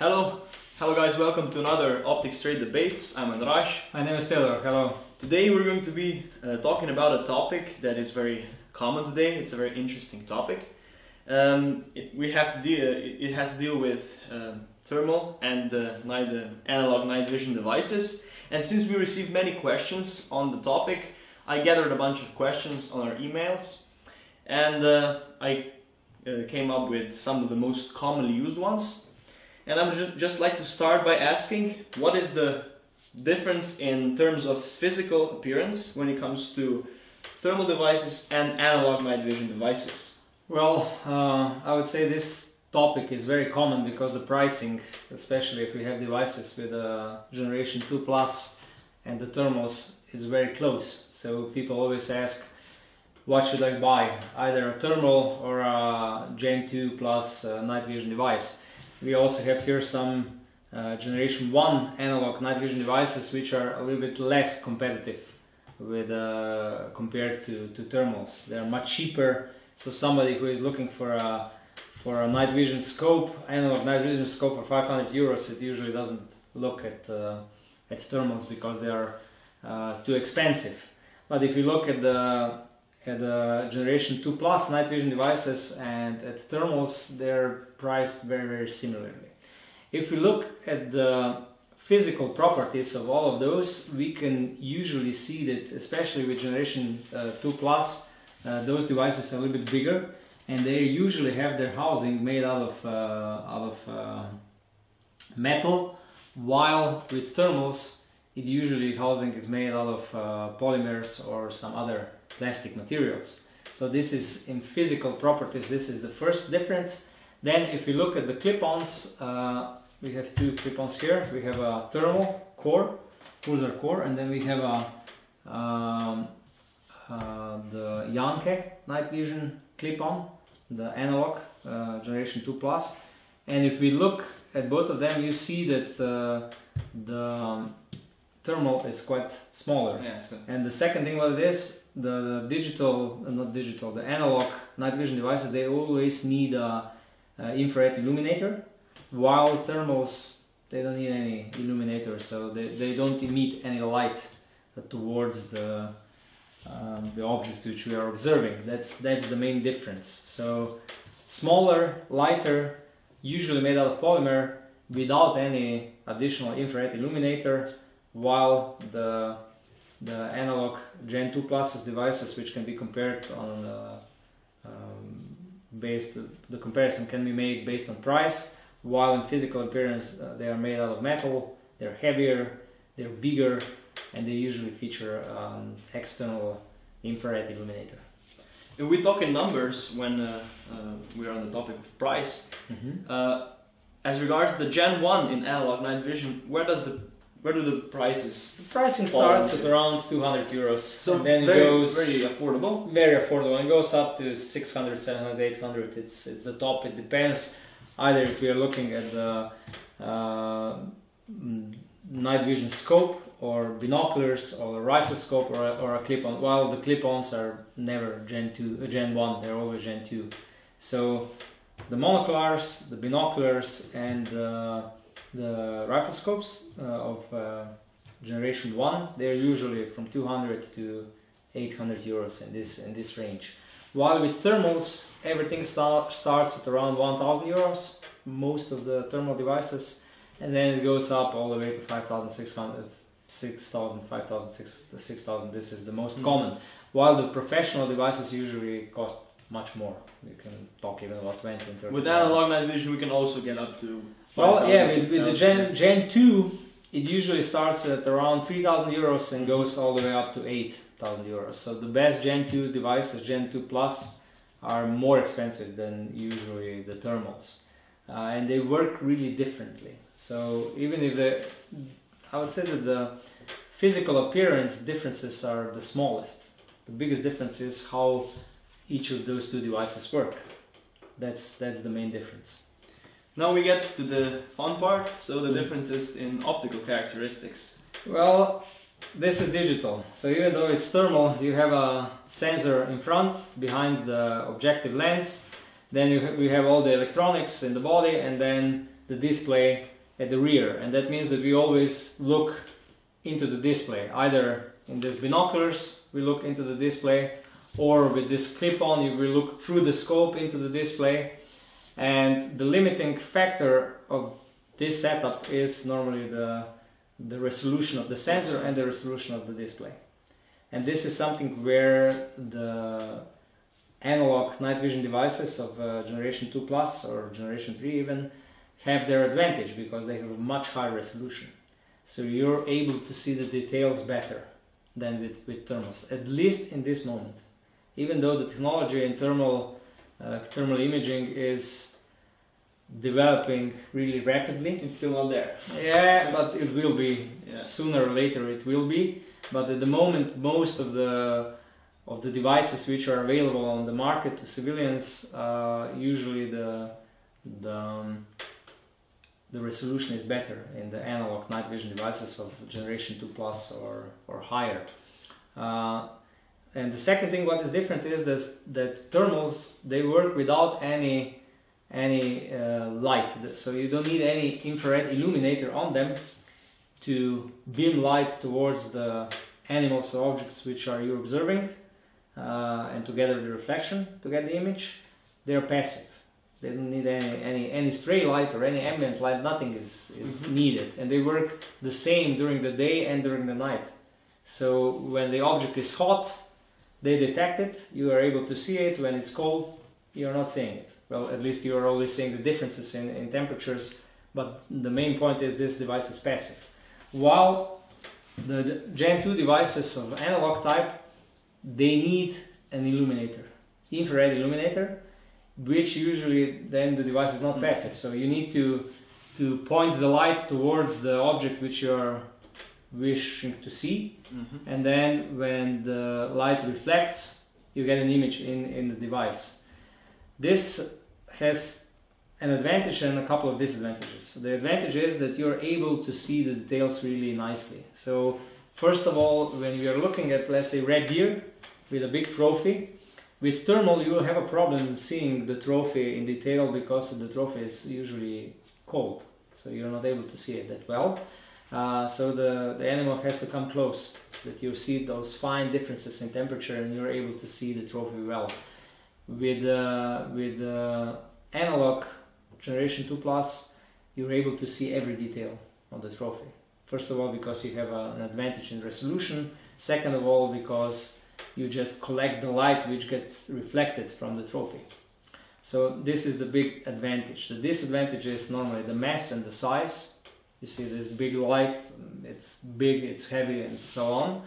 Hello, hello guys, welcome to another Optics Trade Debates. I'm Andrash. My name is Taylor, hello. Today we're going to be uh, talking about a topic that is very common today. It's a very interesting topic. Um, it, we have to deal, it, it has to deal with um, thermal and uh, night, uh, analog night vision devices. And since we received many questions on the topic, I gathered a bunch of questions on our emails and uh, I uh, came up with some of the most commonly used ones. And I would ju- just like to start by asking what is the difference in terms of physical appearance when it comes to thermal devices and analog night vision devices? Well, uh, I would say this topic is very common because the pricing, especially if we have devices with a generation 2 plus and the thermals is very close. So people always ask, what should I buy? Either a thermal or a Gen 2 plus uh, night vision device. We also have here some uh, generation 1 analog night vision devices which are a little bit less competitive with uh, compared to, to thermals. They are much cheaper. So somebody who is looking for a for a night vision scope, analog night vision scope for 500 euros, it usually doesn't look at uh, at thermals because they are uh, too expensive. But if you look at the at the generation 2 plus night vision devices and at thermals, they're priced very very similarly. If we look at the physical properties of all of those, we can usually see that, especially with generation uh, 2 plus, uh, those devices are a little bit bigger, and they usually have their housing made out of uh, out of uh, metal, while with thermals, it usually housing is made out of uh, polymers or some other plastic materials. So this is in physical properties. This is the first difference. Then, if we look at the clip-ons, uh, we have two clip-ons here. We have a thermal core, pulsar core, and then we have a um, uh, the Janke night vision clip-on, the analog uh, generation 2 plus. And if we look at both of them, you see that uh, the um, thermal is quite smaller. Yeah, so And the second thing what it is, the, the digital, uh, not digital, the analog night vision devices, they always need a, a infrared illuminator, while thermals, they don't need any illuminator, so they, they don't emit any light towards the, um, the objects which we are observing. That's, that's the main difference. So smaller, lighter, usually made out of polymer, without any additional infrared illuminator, while the the analog Gen 2 pluses devices, which can be compared on uh, um, based the comparison can be made based on price, while in physical appearance uh, they are made out of metal, they're heavier, they're bigger, and they usually feature an external infrared illuminator. if we talk in numbers when uh, uh, we're on the topic of price, uh, as regards the Gen 1 in analog night vision, where does the where do the prices The pricing starts at around 200 euros, so and then very, it goes very affordable? very affordable. And goes up to 600 700 800 it's it's the top. It depends either if we are looking at the uh, night vision scope or binoculars or a rifle scope or a, or a clip-on. While the clip-ons are never gen 2 uh, gen 1 they're always gen 2 so the monoculars the binoculars and uh, the rifle scopes uh, of uh, generation 1 they're usually from 200 to 800 euros in this in this range. While with thermals, everything start, starts at around 1000 euros, most of the thermal devices, and then it goes up all the way to 5600, 6000, 5000, 6000. This is the most Mm. common. While the professional devices usually cost much more. You can talk even about 20 and 30. With analog night vision, we can also get up to. Well, yeah, with, with the Gen, Gen 2, it usually starts at around 3000 euros and goes all the way up to 8000 euros. So the best Gen 2 devices, Gen 2 Plus, are more expensive than usually the thermals. Uh, and they work really differently. So even if the, I would say that the physical appearance differences are the smallest. The biggest difference is how each of those two devices work. That's that's the main difference. Now we get to the fun part. So the Mm. differences in optical characteristics. Well, this is digital. So even though it's thermal, you have a sensor in front, behind the objective lens. Then you ha- we have all the electronics in the body, and then the display at the rear, and that means that we always look into the display. Either in these binoculars, we look into the display, or with this clip-on, you will look through the scope into the display. And the limiting factor of this setup is normally the, the resolution of the sensor and the resolution of the display. And this is something where the analog night vision devices of uh, generation 2 plus or generation 3 even have their advantage because they have a much higher resolution. So you're able to see the details better than with, with thermals, at least in this moment. Even though the technology in thermal, thermal imaging is developing really rapidly. It's still not there. Yeah, but it will be. Yeah. Sooner or later it will be. But at the moment, most of the of the devices which are available on the market to civilians, uh, usually the the um, the resolution is better in the analog night vision devices of generation 2 plus or, or higher. Uh, and the second thing what is different is that, that thermals they work without any any uh, light so you don't need any infrared illuminator on them to beam light towards the animals or objects which are you observing uh, and to gather the reflection to get the image they're passive they don't need any, any, any stray light or any ambient light. Nothing is, is Mhm. needed. And they work the same during the day and during the night. So when the object is hot, they detect it. You are able to see it. When it's cold, you are not seeing it. Well, at least you are always seeing the differences in, in temperatures. But the main point is this device is passive. While the Gen 2 devices of analog type, they need an illuminator, infrared illuminator, which usually then the device is not Mm. passive. So you need to to point the light towards the object which you're wishing to see, Mhm. and then when the light reflects, you get an image in, in the device. This has an advantage and a couple of disadvantages. The advantage is that you're able to see the details really nicely. So, first of all, when are looking at, let's say, red deer with a big trophy, with thermal you will have a problem seeing the trophy in detail because the trophy is usually cold, so you're not able to see it that well. Uh, so the, the animal has to come close, that you see those fine differences in temperature and you're able to see the trophy well. With, uh, with uh, analog generation 2 plus, you're able to see every detail of the trophy. First of all, because you have a, an advantage in resolution. Second of all, because you just collect the light which gets reflected from the trophy. So this is the big advantage. The disadvantage is normally the mass and the size. You see this big light, it's big, it's heavy, and so on.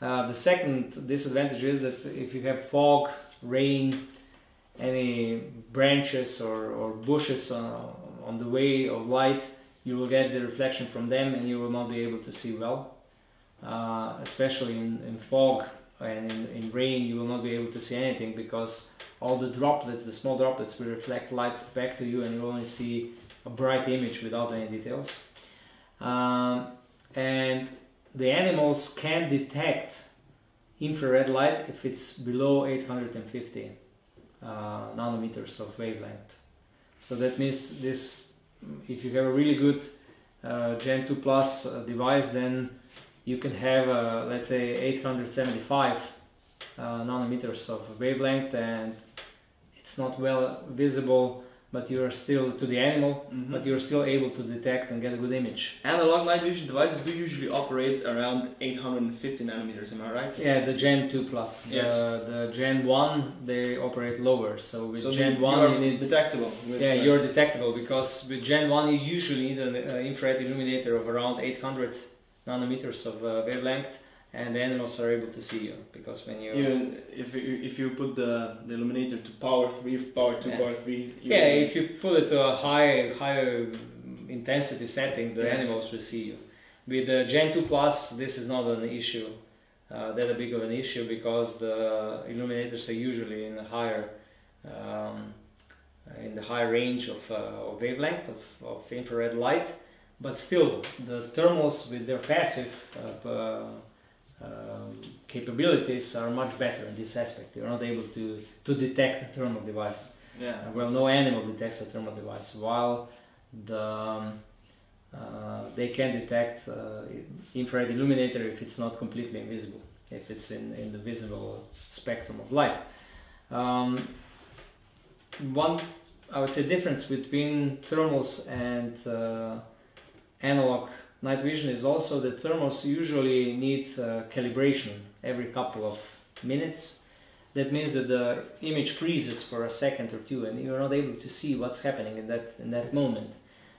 Uh, the second disadvantage is that if you have fog, rain, any branches or, or bushes on, on the way of light, you will get the reflection from them and you will not be able to see well. Uh, especially in, in fog and in, in rain, you will not be able to see anything because all the droplets, the small droplets, will reflect light back to you and you only see a bright image without any details. Um, and the animals can detect infrared light if it's below 850 uh, nanometers of wavelength. So that means this, if you have a really good uh, Gen 2 Plus uh, device, then you can have, uh, let's say, 875 uh, nanometers of wavelength, and it's not well visible, but you are still to the animal, Mhm. but you're still able to detect and get a good image. Analog night vision devices do usually operate around 850 nanometers, am I right? Yeah, the Gen 2 Plus. The, Yes. the Gen 1 they operate lower, so with so Gen you, 1 you need detectable. Yeah, uh, you're detectable because with Gen 1 you usually need an uh, infrared illuminator of around 800 nanometers of uh, wavelength and the animals are able to see you because when you Even if you, if you put the, the illuminator to power 3, power 2, Yeah. power 3. you yeah if you put it to a high high intensity setting the Yes. animals will see you with the Gen 2 Plus this is not an issue uh, that big of an issue because the illuminators are usually in a higher um, in the high range of, uh, of wavelength of, of infrared light but still the thermals with their passive uh, uh, um, capabilities are much better in this aspect you're not able to to detect a thermal device yeah. uh, well, no animal detects a thermal device, while the um, uh, they can detect uh, infrared illuminator if it's not completely invisible, if it's in, in the visible spectrum of light. Um, one, I would say, difference between thermals and uh, analog night vision is also the thermals usually need uh, calibration every couple of minutes. That means that the image freezes for a second or two, and you're not able to see what's happening in that in that moment.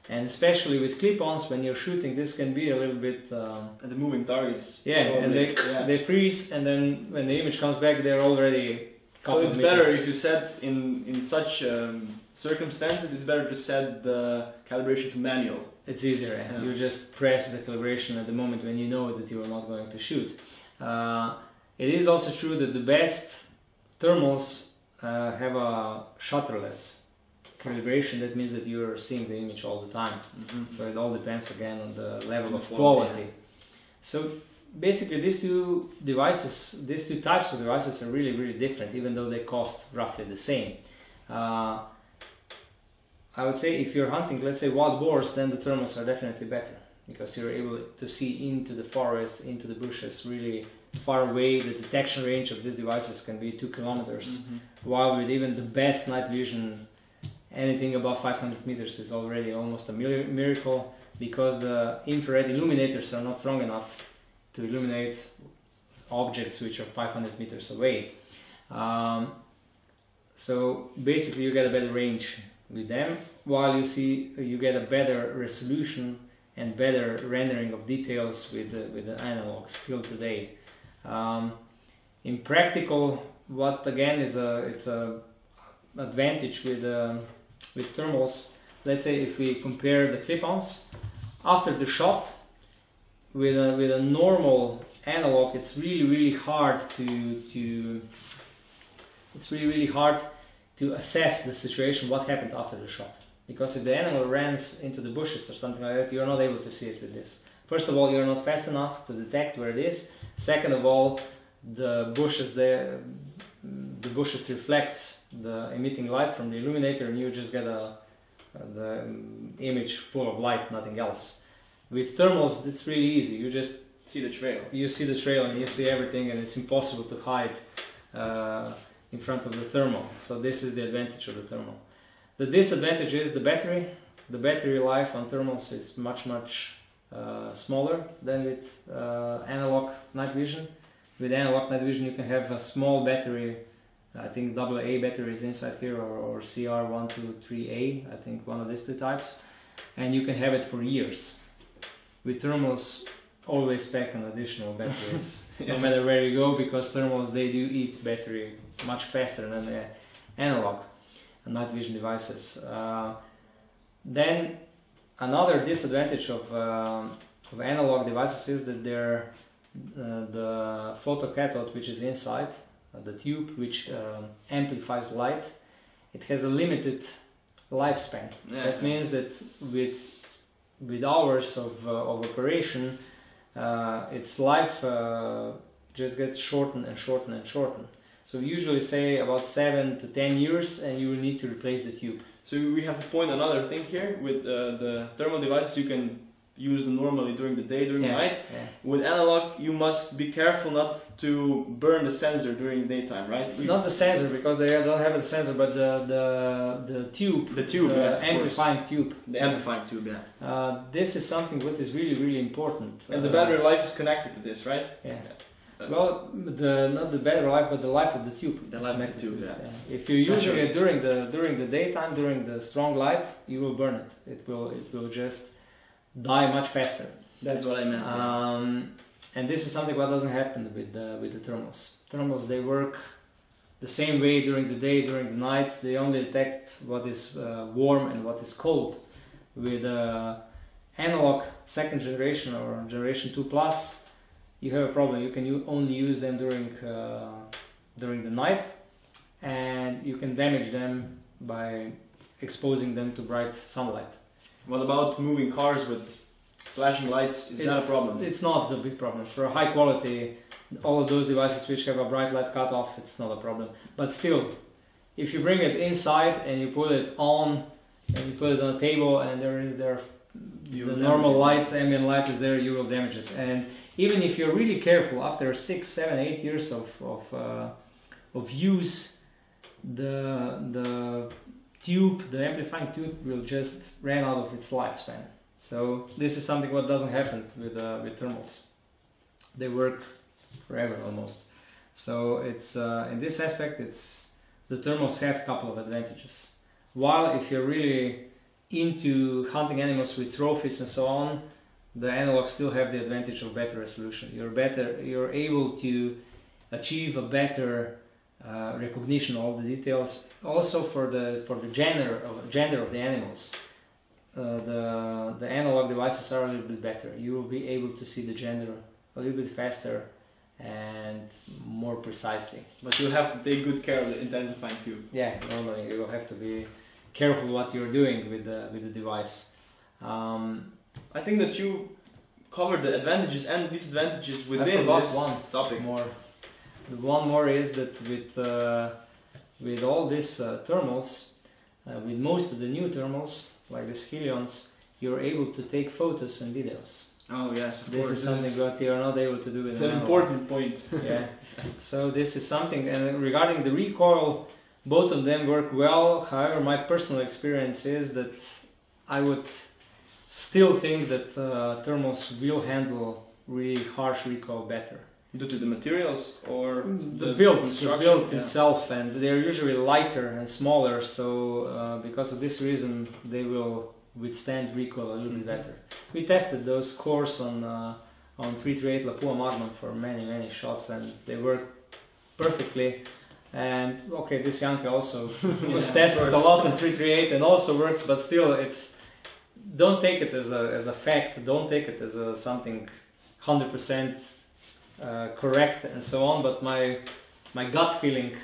And especially with clip-ons, when you're shooting, this can be a little bit. Um, And the moving targets. yeah, and they yeah. they freeze, and then when the image comes back, they're already. So it's better if you set in in such um, circumstances. It's better to set the calibration to manual. It's easier. Yeah. You just press the calibration at the moment when you know that you are not going to shoot. Uh, it is also true that the best thermals uh, have a shutterless calibration. That means that you're seeing the image all the time. So it all depends again on the level of Quality, quality. So basically, these two devices, these two types of devices are really, really different, even though they cost roughly the same. Uh, I would say if you're hunting, let's say wild boars, then the thermals are definitely better because you're able to see into the forest, into the bushes, really far away. The detection range of these devices can be two kilometers, while with even the best night vision, anything above 500 meters is already almost a miracle because the infrared illuminators are not strong enough to illuminate objects which are 500 meters away. Um, so basically, you get a better range with them, while you see you get a better resolution and better rendering of details with the, with the analog still today. Um, in practical, what again is a it's a advantage with um, with thermals. Let's say if we compare the clip-ons after the shot with a with a normal analog, it's really really hard to to it's really really hard to assess the situation what happened after the shot. Because if the animal runs into the bushes or something like that you're not able to see it with this. First of all you're not fast enough to detect where it is. Second of all the bushes there the bushes reflects the emitting light from the illuminator and you just get a the image full of light nothing else with thermals it's really easy. You just See the trail. you see the trail and you see everything and it's impossible to hide uh, in front of the thermal. So this is the advantage of the thermal. The disadvantage is the battery. The battery life on thermals is much much uh, smaller than with uh, analog night vision. With analog night vision you can have a small battery i think double a batteries inside here or, or cr123a i think one of these two types. And you can have it for years with thermals always pack an additional batteries no matter where you go because thermals they do eat battery much faster than the analog night vision devices uh, then another disadvantage of, uh, of analog devices is that they're uh, the photocathode which is inside uh, the tube which um, amplifies light it has a limited lifespan Yeah. that means that with with hours of, uh, of operation, uh, its life uh, just gets shortened and shortened and shortened. So we usually say about seven to ten years, and you will need to replace the tube. So we have to point another thing here with uh, the thermal devices. You can use them normally during the day, during Yeah, the night. yeah. With analog, you must be careful not to burn the sensor during daytime, right? You- Not the sensor because they don't have the sensor, but the the, the tube, the tube, the yes, of course. amplifying tube. The amplifying tube, yeah. Uh, this is something that is really really important. And the Uh, battery life is connected to this, right? Yeah. Uh, Well, the not the battery life, but the life of the tube. The life of the tube, yeah. If you're using Naturally. it during the during the daytime, during the strong light, you will burn it. It will it will just die much faster. That's what I meant. Um, and this is something what doesn't happen with the, with the thermals. Thermals they work the same way during the day, during the night. They only detect what is uh, warm and what is cold. With uh, analog second generation or generation two plus, you have a problem. You can only use them during uh, during the night, and you can damage them by exposing them to bright sunlight. What about moving cars with flashing lights? Is that a problem? It's not the big problem. For a high quality, all of those devices which have a bright light cutoff, it's not a problem. But still, if you bring it inside and you put it on and you put it on a table and there is there You the normal light, ambient light is there, you will damage it. And even if you're really careful, after six, seven, eight years of of, uh, of use, the the tube, the amplifying tube, will just run out of its lifespan. So this is something what doesn't happen with uh, with thermals. They work forever almost. So it's uh, in this aspect, it's the thermals have a couple of advantages. While if you're really into hunting animals with trophies and so on, the analogs still have the advantage of better resolution. You're better, you're able to achieve a better uh, recognition of all the details. Also for the for the gender of gender of the animals, uh, the the analog devices are a little bit better. You will be able to see the gender a little bit faster and more precisely. But you have to take good care of the intensifying tube. Yeah, normally you will have to be careful what you're doing with the with the device. Um, I think that you covered the advantages and disadvantages within this one. topic. more. The one more is that with uh, with all these uh, thermals, uh, with most of the new thermals like the Helions, you're able to take photos and videos. Oh yes, of This course. is something that you are not able to do with It's an an analog. important point. yeah. So this is something. And regarding the recoil, both of them work well. However, my personal experience is that I would still think that uh, thermals will handle really harsh recoil better. Due to the materials or The, build, the build yeah. itself, and they're usually lighter and smaller. So uh, because of this reason, they will withstand recoil a little bit Mhm. better. We tested those cores on uh, on 338 Lapua Magnum for many many shots, and they work perfectly. And okay, this Yanka also Yeah, was of tested a lot in 338 and also works, but still, it's don't take it as a as a fact. Don't take it as a something 100% uh, correct and so on. But my my gut feeling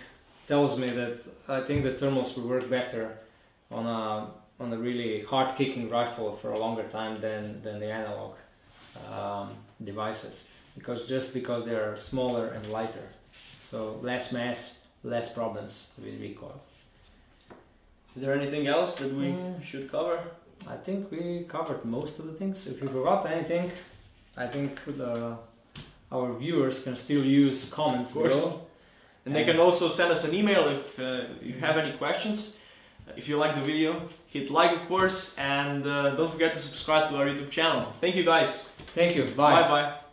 tells me that I think the thermals will work better on a on a really hard kicking rifle for a longer time than than the analog um, devices because just because they are smaller and lighter so less mass less problems with recoil Is there anything else that we Mm. should cover? i think we covered most of the things if you forgot anything i think the, our viewers can still use comments Of course. below And they can also send us an email if uh, you have any questions. If you like the video, hit like of course, and uh, don't forget to subscribe to our YouTube channel. Thank you guys. thank you bye bye. bye.